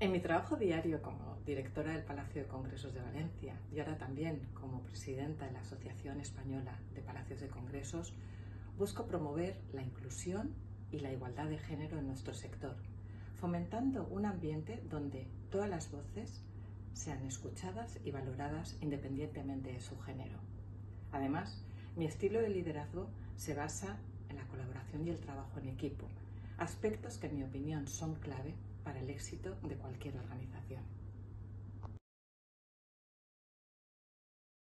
En mi trabajo diario como directora del Palacio de Congresos de Valencia y ahora también como presidenta de la Asociación Española de Palacios de Congresos, busco promover la inclusión y la igualdad de género en nuestro sector, fomentando un ambiente donde todas las voces sean escuchadas y valoradas independientemente de su género. Además, mi estilo de liderazgo se basa en la colaboración y el trabajo en equipo, aspectos que en mi opinión son clave para el éxito de cualquier organización.